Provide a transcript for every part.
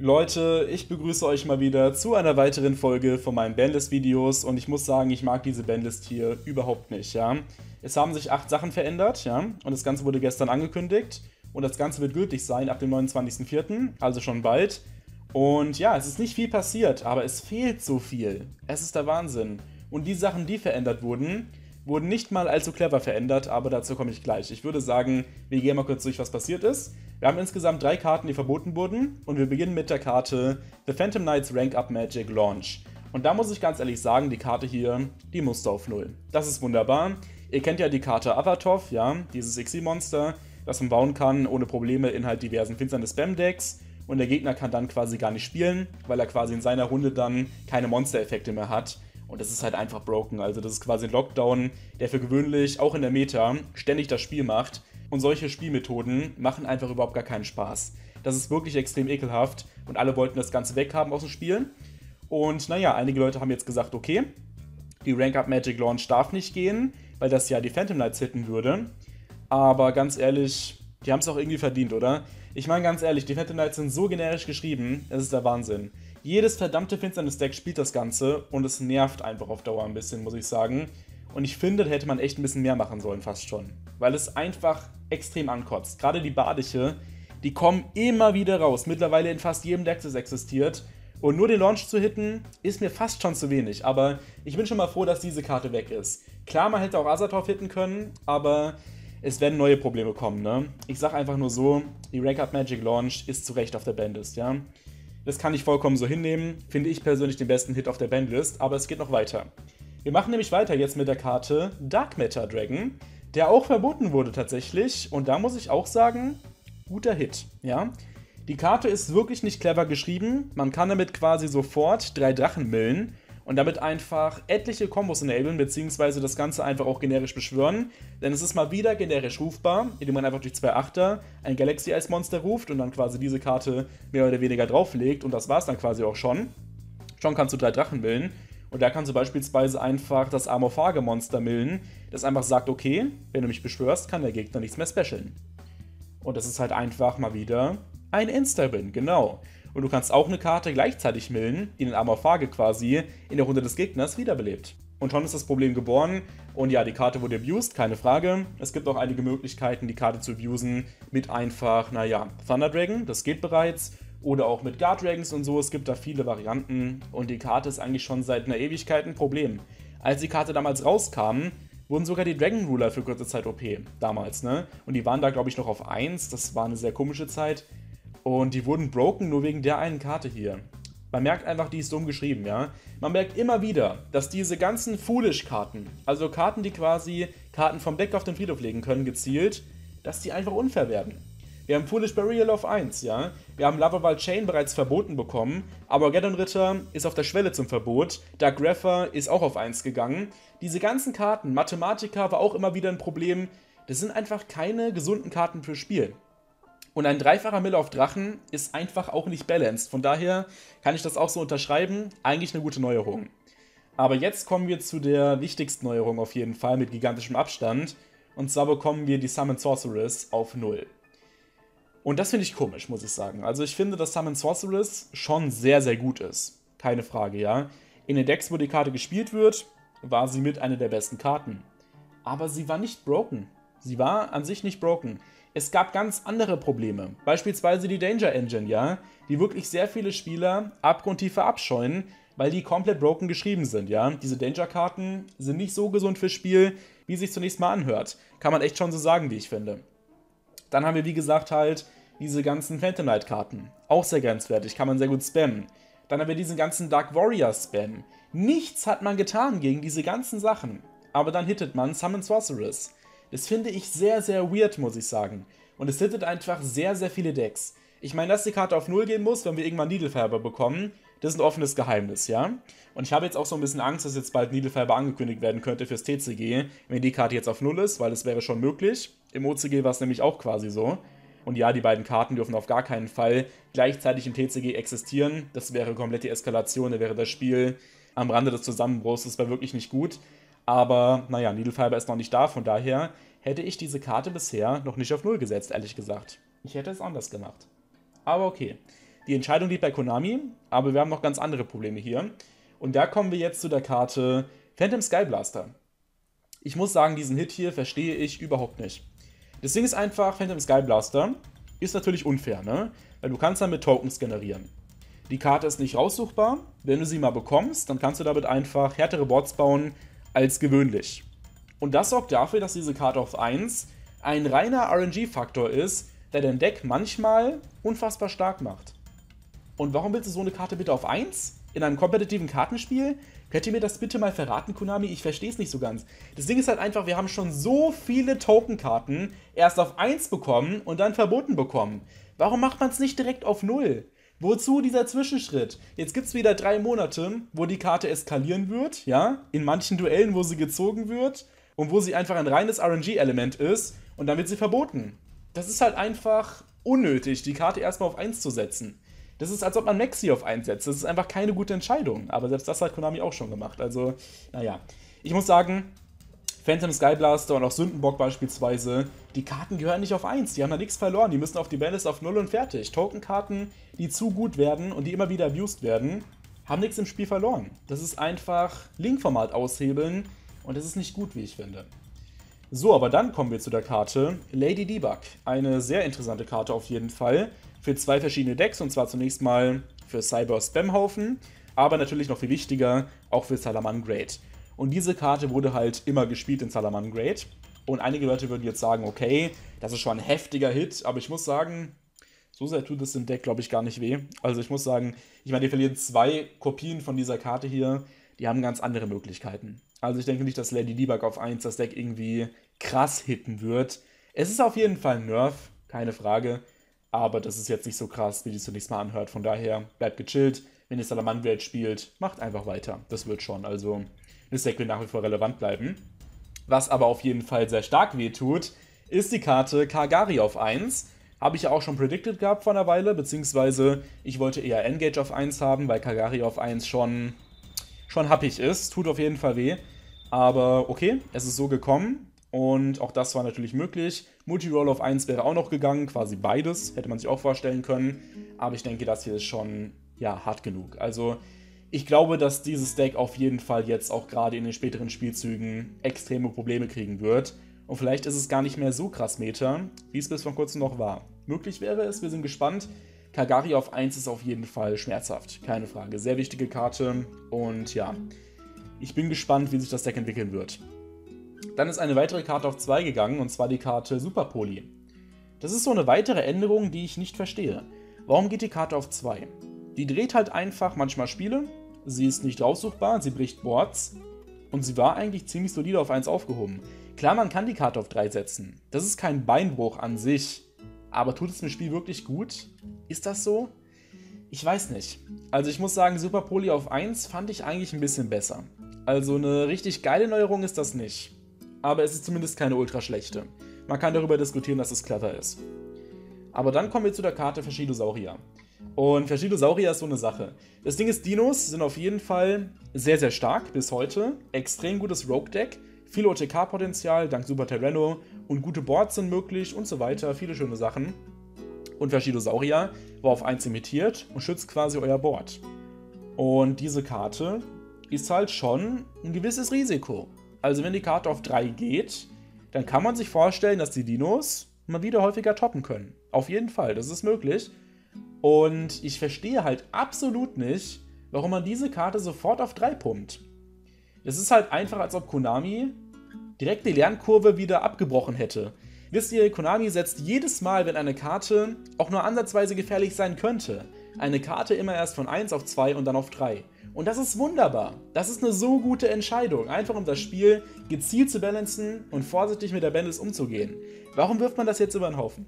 Leute, ich begrüße euch mal wieder zu einer weiteren Folge von meinen Bandlist-Videos und ich muss sagen, ich mag diese Bandlist hier überhaupt nicht, ja. Es haben sich acht Sachen verändert, ja, und das Ganze wurde gestern angekündigt und das Ganze wird gültig sein ab dem 29.04., also schon bald. Und ja, es ist nicht viel passiert, aber es fehlt so viel. Es ist der Wahnsinn. Und die Sachen, die verändert wurden, wurden nicht mal allzu clever verändert, aber dazu komme ich gleich. Ich würde sagen, wir gehen mal kurz durch, was passiert ist. Wir haben insgesamt drei Karten, die verboten wurden und wir beginnen mit der Karte The Phantom Knights Rank Up Magic Launch. Und da muss ich ganz ehrlich sagen, die Karte hier, die musste auf Null. Das ist wunderbar. Ihr kennt ja die Karte Avatov, ja, dieses Xi-Monster, das man bauen kann ohne Probleme in halt diversen finsternen Spam-Decks. Und der Gegner kann dann quasi gar nicht spielen, weil er quasi in seiner Runde dann keine Monster-Effekte mehr hat. Und das ist halt einfach broken. Also das ist quasi ein Lockdown, der für gewöhnlich auch in der Meta ständig das Spiel macht. Und solche Spielmethoden machen einfach überhaupt gar keinen Spaß. Das ist wirklich extrem ekelhaft und alle wollten das Ganze weghaben aus dem Spiel. Und naja, einige Leute haben jetzt gesagt, okay, die Rank Up Magic Launch darf nicht gehen, weil das ja die Phantom Knights hitten würde. Aber ganz ehrlich, die haben es auch irgendwie verdient, oder? Ich meine ganz ehrlich, die Phantom Knights sind so generisch geschrieben, es ist der Wahnsinn. Jedes verdammte Finsternis-Deck spielt das Ganze und es nervt einfach auf Dauer ein bisschen, muss ich sagen. Und ich finde, da hätte man echt ein bisschen mehr machen sollen, fast schon. Weil es einfach extrem ankotzt. Gerade die Badische, die kommen immer wieder raus. Mittlerweile in fast jedem Deck, existiert. Und nur den Launch zu hitten, ist mir fast schon zu wenig. Aber ich bin schon mal froh, dass diese Karte weg ist. Klar, man hätte auch Azatov hitten können, aber es werden neue Probleme kommen, ne? Ich sag einfach nur so, die Rank Up Magic Launch ist zu Recht auf der Bandlist, ja? Das kann ich vollkommen so hinnehmen. Finde ich persönlich den besten Hit auf der Bandlist, aber es geht noch weiter. Wir machen nämlich weiter jetzt mit der Karte Dark Matter Dragon der auch verboten wurde tatsächlich. Und da muss ich auch sagen, guter Hit, ja. Die Karte ist wirklich nicht clever geschrieben. Man kann damit quasi sofort drei Drachen millen und damit einfach etliche Kombos enablen, beziehungsweise das Ganze einfach auch generisch beschwören. Denn es ist mal wieder generisch rufbar, indem man einfach durch zwei Achter ein Galaxy Ice Monster ruft und dann quasi diese Karte mehr oder weniger drauflegt und das war es dann quasi auch schon. Schon kannst du drei Drachen millen. Und da kannst du beispielsweise einfach das Amorphage-Monster millen, das einfach sagt, okay, wenn du mich beschwörst, kann der Gegner nichts mehr specialen. Und das ist halt einfach mal wieder ein Insta-Win, genau. Und du kannst auch eine Karte gleichzeitig millen, die den Amorphage quasi in der Runde des Gegners wiederbelebt. Und schon ist das Problem geboren. Und ja, die Karte wurde abused, keine Frage. Es gibt auch einige Möglichkeiten, die Karte zu abusen mit einfach, naja, Thunder Dragon, das geht bereits. Oder auch mit Guard Dragons und so. Es gibt da viele Varianten. Und die Karte ist eigentlich schon seit einer Ewigkeit ein Problem. Als die Karte damals rauskam, wurden sogar die Dragon Ruler für kurze Zeit OP. Damals, ne? Und die waren da, glaube ich, noch auf 1. Das war eine sehr komische Zeit. Und die wurden broken nur wegen der einen Karte hier. Man merkt einfach, die ist dumm geschrieben, ja. Man merkt immer wieder, dass diese ganzen Foolish-Karten, also Karten, die quasi Karten vom Deck auf den Friedhof legen können, gezielt, dass die einfach unfair werden. Wir haben Foolish Burial auf 1, ja. Wir haben Lavaval Chain bereits verboten bekommen, aber Geddon Ritter ist auf der Schwelle zum Verbot. Dark Greffer ist auch auf 1 gegangen. Diese ganzen Karten, Mathematika war auch immer wieder ein Problem. Das sind einfach keine gesunden Karten für Spiel. Und ein dreifacher Mill auf Drachen ist einfach auch nicht balanced. Von daher kann ich das auch so unterschreiben. Eigentlich eine gute Neuerung. Aber jetzt kommen wir zu der wichtigsten Neuerung auf jeden Fall mit gigantischem Abstand. Und zwar bekommen wir die Summon Sorceress auf 0. Und das finde ich komisch, muss ich sagen. Also ich finde, dass Summon Sorceress schon sehr, sehr gut ist. Keine Frage, ja. In den Decks, wo die Karte gespielt wird, war sie mit einer der besten Karten. Aber sie war nicht broken. Sie war an sich nicht broken. Es gab ganz andere Probleme. Beispielsweise die Danger Engine, ja, die wirklich sehr viele Spieler abgrundtief verabscheuen, weil die komplett broken geschrieben sind, ja. Diese Danger-Karten sind nicht so gesund fürs Spiel, wie es sich zunächst mal anhört. Kann man echt schon so sagen, wie ich finde. Dann haben wir, wie gesagt, halt diese ganzen Phantom Knight Karten. Auch sehr grenzwertig, kann man sehr gut spammen. Dann haben wir diesen ganzen Dark Warrior Spam. Nichts hat man getan gegen diese ganzen Sachen. Aber dann hittet man Summon Sorceress. Das finde ich sehr, sehr weird, muss ich sagen. Und es hittet einfach sehr, sehr viele Decks. Ich meine, dass die Karte auf 0 gehen muss, wenn wir irgendwann Needlefiber bekommen, das ist ein offenes Geheimnis, ja? Und ich habe jetzt auch so ein bisschen Angst, dass jetzt bald Needlefiber angekündigt werden könnte fürs TCG, wenn die Karte jetzt auf 0 ist, weil das wäre schon möglich. Im OCG war es nämlich auch quasi so. Und ja, die beiden Karten dürfen auf gar keinen Fall gleichzeitig im TCG existieren. Das wäre komplett die Eskalation, da wäre das Spiel am Rande des Zusammenbruchs. Das wäre wirklich nicht gut. Aber naja, Needlefiber ist noch nicht da, von daher hätte ich diese Karte bisher noch nicht auf Null gesetzt, ehrlich gesagt. Ich hätte es anders gemacht. Aber okay. Die Entscheidung liegt bei Konami, aber wir haben noch ganz andere Probleme hier. Und da kommen wir jetzt zu der Karte Phantom Skyblaster. Ich muss sagen, diesen Hit hier verstehe ich überhaupt nicht. Das Ding ist einfach, Phantom Skyblaster ist natürlich unfair, ne? Weil du kannst damit Tokens generieren. Die Karte ist nicht raussuchbar. Wenn du sie mal bekommst, dann kannst du damit einfach härtere Boards bauen als gewöhnlich. Und das sorgt dafür, dass diese Karte auf 1 ein reiner RNG-Faktor ist, der dein Deck manchmal unfassbar stark macht. Und warum willst du so eine Karte bitte auf 1? In einem kompetitiven Kartenspiel? Könnt ihr mir das bitte mal verraten, Konami? Ich verstehe es nicht so ganz. Das Ding ist halt einfach, wir haben schon so viele Token-Karten erst auf 1 bekommen und dann verboten bekommen. Warum macht man es nicht direkt auf 0? Wozu dieser Zwischenschritt? Jetzt gibt es wieder drei Monate, wo die Karte eskalieren wird, ja? In manchen Duellen, wo sie gezogen wird und wo sie einfach ein reines RNG-Element ist und dann wird sie verboten. Das ist halt einfach unnötig, die Karte erstmal auf 1 zu setzen. Das ist, als ob man Maxi auf 1 setzt. Das ist einfach keine gute Entscheidung. Aber selbst das hat Konami auch schon gemacht. Also, naja. Ich muss sagen, Phantom Skyblaster und auch Sündenbock beispielsweise, die Karten gehören nicht auf 1. Die haben da nichts verloren. Die müssen auf die Bandlist auf 0 und fertig. Token-Karten, die zu gut werden und die immer wieder abused werden, haben nichts im Spiel verloren. Das ist einfach Link-Format aushebeln und das ist nicht gut, wie ich finde. So, aber dann kommen wir zu der Karte Lady Debug. Eine sehr interessante Karte auf jeden Fall. Für zwei verschiedene Decks und zwar zunächst mal für Cyber Spamhaufen, aber natürlich noch viel wichtiger, auch für Salaman Great. Und diese Karte wurde halt immer gespielt in Salaman Great. Und einige Leute würden jetzt sagen, okay, das ist schon ein heftiger Hit, aber ich muss sagen, so sehr tut es dem Deck, glaube ich, gar nicht weh. Also ich muss sagen, ich meine, die verlieren zwei Kopien von dieser Karte hier, die haben ganz andere Möglichkeiten. Also ich denke nicht, dass Lady Debug auf 1 das Deck irgendwie krass hitten wird. Es ist auf jeden Fall ein Nerf, keine Frage. Aber das ist jetzt nicht so krass, wie die zunächst mal anhört. Von daher bleibt gechillt. Wenn ihr Salamandwelt spielt, macht einfach weiter. Das wird schon. Also das Deck wird nach wie vor relevant bleiben. Was aber auf jeden Fall sehr stark wehtut, ist die Karte Kargari auf 1. Habe ich ja auch schon predicted gehabt vor einer Weile, beziehungsweise ich wollte eher Engage auf 1 haben, weil Kagari auf 1 schon schon happig ist. Tut auf jeden Fall weh. Aber okay, es ist so gekommen. Und auch das war natürlich möglich. Multiroll auf 1 wäre auch noch gegangen, quasi beides, hätte man sich auch vorstellen können. Aber ich denke, das hier ist schon, ja, hart genug. Also, ich glaube, dass dieses Deck auf jeden Fall jetzt auch gerade in den späteren Spielzügen extreme Probleme kriegen wird. Und vielleicht ist es gar nicht mehr so krass Meta, wie es bis vor kurzem noch war. Möglich wäre es, wir sind gespannt. Kagari auf 1 ist auf jeden Fall schmerzhaft, keine Frage. Sehr wichtige Karte und ja, ich bin gespannt, wie sich das Deck entwickeln wird. Dann ist eine weitere Karte auf 2 gegangen und zwar die Karte Super Poly. Das ist so eine weitere Änderung, die ich nicht verstehe. Warum geht die Karte auf 2? Die dreht halt einfach manchmal Spiele, sie ist nicht raussuchbar, sie bricht Boards und sie war eigentlich ziemlich solide auf 1 aufgehoben. Klar, man kann die Karte auf 3 setzen. Das ist kein Beinbruch an sich, aber tut es dem Spiel wirklich gut? Ist das so? Ich weiß nicht. Also ich muss sagen, Super Poly auf 1 fand ich eigentlich ein bisschen besser. Also eine richtig geile Neuerung ist das nicht. Aber es ist zumindest keine ultra schlechte. Man kann darüber diskutieren, dass es clever ist. Aber dann kommen wir zu der Karte Verschidosaurier. Und Verschidosaurier ist so eine Sache. Das Ding ist, Dinos sind auf jeden Fall sehr, sehr stark bis heute. Extrem gutes Rogue-Deck. Viel OTK-Potenzial dank Super Terreno und gute Boards sind möglich und so weiter. Viele schöne Sachen. Und Verschidosaurier war auf 1 imitiert und schützt quasi euer Board. Und diese Karte ist halt schon ein gewisses Risiko. Also wenn die Karte auf 3 geht, dann kann man sich vorstellen, dass die Dinos mal wieder häufiger toppen können. Auf jeden Fall, das ist möglich. Und ich verstehe halt absolut nicht, warum man diese Karte sofort auf 3 pumpt. Es ist halt einfach, als ob Konami direkt die Lernkurve wieder abgebrochen hätte. Wisst ihr, Konami setzt jedes Mal, wenn eine Karte auch nur ansatzweise gefährlich sein könnte, eine Karte immer erst von 1 auf 2 und dann auf 3. Und das ist wunderbar. Das ist eine so gute Entscheidung, einfach um das Spiel gezielt zu balancen und vorsichtig mit der Bandlist umzugehen. Warum wirft man das jetzt über den Haufen?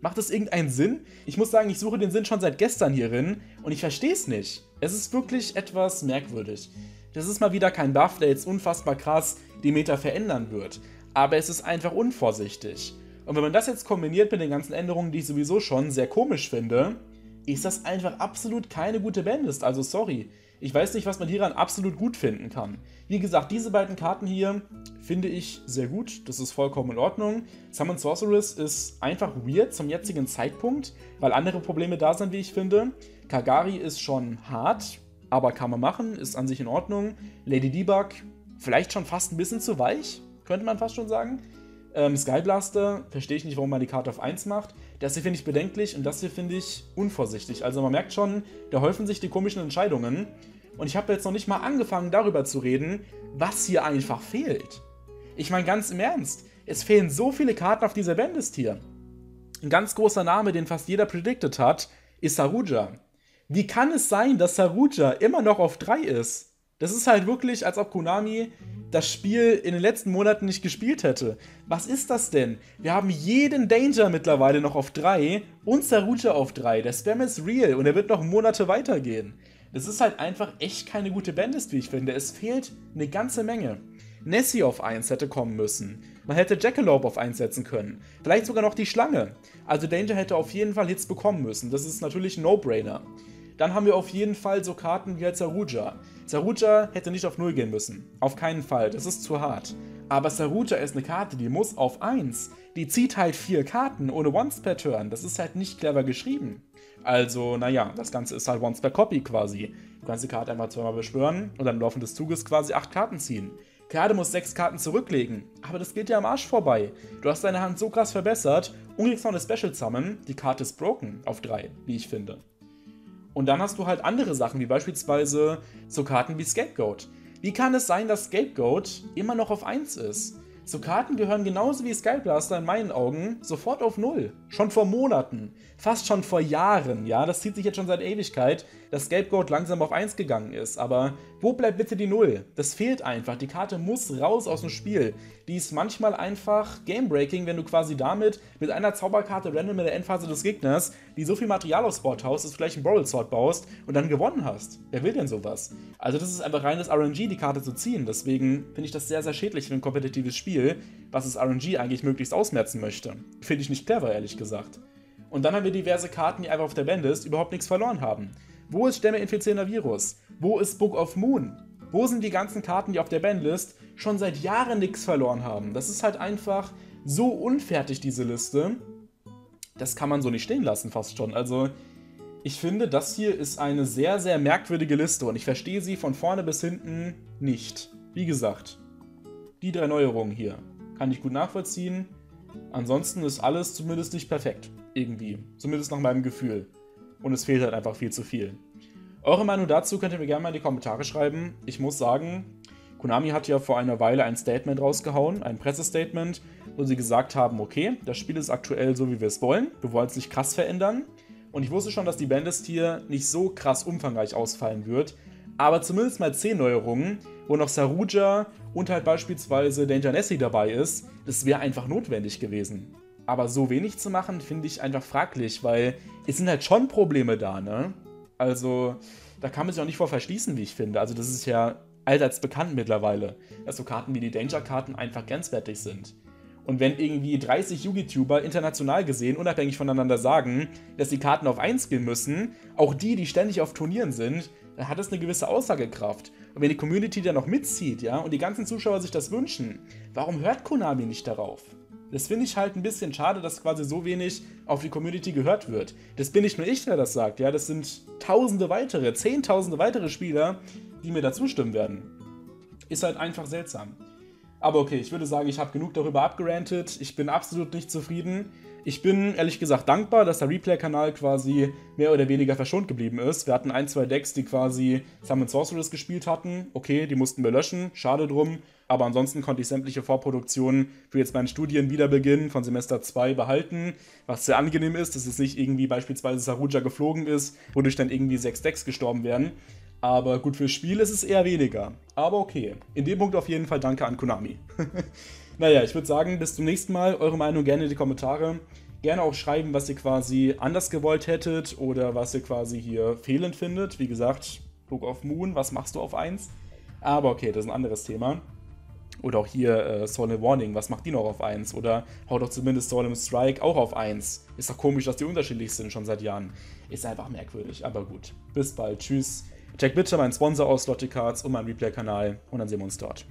Macht das irgendeinen Sinn? Ich muss sagen, ich suche den Sinn schon seit gestern hierin und ich verstehe es nicht. Es ist wirklich etwas merkwürdig. Das ist mal wieder kein Buff, der jetzt unfassbar krass die Meta verändern wird aber es ist einfach unvorsichtig. Und wenn man das jetzt kombiniert mit den ganzen Änderungen, die ich sowieso schon sehr komisch finde, ist das einfach absolut keine gute Bandlist. Also sorry. Ich weiß nicht, was man hieran absolut gut finden kann. Wie gesagt, diese beiden Karten hier finde ich sehr gut. Das ist vollkommen in Ordnung. Summon Sorceress ist einfach weird zum jetzigen Zeitpunkt, weil andere Probleme da sind, wie ich finde. Kagari ist schon hart, aber kann man machen, ist an sich in Ordnung. Lady Debug vielleicht schon fast ein bisschen zu weich, könnte man fast schon sagen. Ähm, Skyblaster, verstehe ich nicht, warum man die Karte auf 1 macht. Das hier finde ich bedenklich und das hier finde ich unvorsichtig. Also man merkt schon, da häufen sich die komischen Entscheidungen. Und ich habe jetzt noch nicht mal angefangen, darüber zu reden, was hier einfach fehlt. Ich meine ganz im Ernst, es fehlen so viele Karten auf dieser Bandlist hier. Ein ganz großer Name, den fast jeder predicted hat, ist Saruja. Wie kann es sein, dass Saruja immer noch auf 3 ist? Das ist halt wirklich, als ob Konami das Spiel in den letzten Monaten nicht gespielt hätte. Was ist das denn? Wir haben jeden Danger mittlerweile noch auf 3 und Saruja auf 3. Der Spam ist real und er wird noch Monate weitergehen. Das ist halt einfach echt keine gute Bandlist, wie ich finde. Es fehlt eine ganze Menge. Nessie auf 1 hätte kommen müssen. Man hätte Jackalope auf 1 setzen können. Vielleicht sogar noch die Schlange. Also Danger hätte auf jeden Fall Hits bekommen müssen. Das ist natürlich ein No-Brainer. Dann haben wir auf jeden Fall so Karten wie halt Saruja. Saruja hätte nicht auf 0 gehen müssen. Auf keinen Fall, das ist zu hart. Aber Saruja ist eine Karte, die muss auf 1. Die zieht halt 4 Karten ohne Once per Turn. Das ist halt nicht clever geschrieben. Also, naja, das Ganze ist halt Once per Copy quasi. Du kannst die Karte einmal zweimal beschwören und dann im Laufe des Zuges quasi 8 Karten ziehen. Klar, muss 6 Karten zurücklegen, aber das geht dir am Arsch vorbei. Du hast deine Hand so krass verbessert und kriegst noch eine Special Summon. Die Karte ist broken auf 3, wie ich finde. Und dann hast du halt andere Sachen, wie beispielsweise so Karten wie Scapegoat. Wie kann es sein, dass Scapegoat immer noch auf 1 ist? So Karten gehören genauso wie Skyblaster in meinen Augen sofort auf Null. Schon vor Monaten. Fast schon vor Jahren, ja. Das zieht sich jetzt schon seit Ewigkeit, dass Scapegoat langsam auf 1 gegangen ist. Aber wo bleibt bitte die Null? Das fehlt einfach. Die Karte muss raus aus dem Spiel. Die ist manchmal einfach Gamebreaking, wenn du quasi damit mit einer Zauberkarte random in der Endphase des Gegners, die so viel Material aufs Board haust, dass du vielleicht einen Boral Sword baust und dann gewonnen hast. Wer will denn sowas? Also das ist einfach reines RNG, die Karte zu ziehen. Deswegen finde ich das sehr, sehr schädlich für ein kompetitives Spiel, was das RNG eigentlich möglichst ausmerzen möchte. Finde ich nicht clever, ehrlich gesagt. Und dann haben wir diverse Karten, die einfach auf der Bandlist überhaupt nichts verloren haben. Wo ist Stämme infizierender Virus? Wo ist Book of Moon? Wo sind die ganzen Karten, die auf der Bandlist schon seit Jahren nichts verloren haben? Das ist halt einfach so unfertig, diese Liste. Das kann man so nicht stehen lassen, fast schon. Also, ich finde, das hier ist eine sehr, sehr merkwürdige Liste und ich verstehe sie von vorne bis hinten nicht. Wie gesagt, die drei Neuerungen hier kann ich gut nachvollziehen. Ansonsten ist alles zumindest nicht perfekt. Irgendwie. Zumindest nach meinem Gefühl. Und es fehlt halt einfach viel zu viel. Eure Meinung dazu könnt ihr mir gerne mal in die Kommentare schreiben. Ich muss sagen, Konami hat ja vor einer Weile ein Statement rausgehauen, ein Pressestatement, wo sie gesagt haben, okay, das Spiel ist aktuell so, wie wir es wollen. Wir wollen es nicht krass verändern. Und ich wusste schon, dass die Bandlist hier nicht so krass umfangreich ausfallen wird. Aber zumindest mal 10 Neuerungen, wo noch Saruja und halt beispielsweise Danger Nessie dabei ist, das wäre einfach notwendig gewesen. Aber so wenig zu machen, finde ich einfach fraglich, weil es sind halt schon Probleme da, ne? Also, da kann man sich auch nicht vor verschließen, wie ich finde. Also, das ist ja allseits bekannt mittlerweile, dass so Karten wie die Danger-Karten einfach grenzwertig sind. Und wenn irgendwie 30 Yugi-Tuber international gesehen unabhängig voneinander sagen, dass die Karten auf 1 gehen müssen, auch die, die ständig auf Turnieren sind, dann hat das eine gewisse Aussagekraft. Und wenn die Community dann noch mitzieht, ja, und die ganzen Zuschauer sich das wünschen, warum hört Konami nicht darauf? Das finde ich halt ein bisschen schade, dass quasi so wenig auf die Community gehört wird. Das bin nicht nur ich, der das sagt, ja, das sind tausende weitere, zehntausende weitere Spieler, die mir da zustimmen werden. Ist halt einfach seltsam. Aber okay, ich würde sagen, ich habe genug darüber abgerantet. Ich bin absolut nicht zufrieden. Ich bin ehrlich gesagt dankbar, dass der Replay-Kanal quasi mehr oder weniger verschont geblieben ist. Wir hatten ein, zwei Decks, die quasi Summon Sorceress gespielt hatten. Okay, die mussten wir löschen, schade drum. Aber ansonsten konnte ich sämtliche Vorproduktionen für jetzt meinen Studienwiederbeginn von Semester 2 behalten, was sehr angenehm ist, dass es nicht irgendwie beispielsweise Saruja geflogen ist, wodurch dann irgendwie sechs Decks gestorben wären. Aber gut, fürs Spiel ist es eher weniger. Aber okay. In dem Punkt auf jeden Fall danke an Konami. naja, ich würde sagen, bis zum nächsten Mal. Eure Meinung gerne in die Kommentare. Gerne auch schreiben, was ihr quasi anders gewollt hättet oder was ihr quasi hier fehlend findet. Wie gesagt, Book of Moon, was machst du auf 1? Aber okay, das ist ein anderes Thema. Oder auch hier äh, Solemn Warning, was macht die noch auf 1? Oder haut doch zumindest Solemn Strike auch auf 1. Ist doch komisch, dass die unterschiedlich sind schon seit Jahren. Ist einfach merkwürdig, aber gut. Bis bald. Tschüss Check bitte meinen Sponsor aus, Lottie Cards und meinen Replay-Kanal und dann sehen wir uns dort.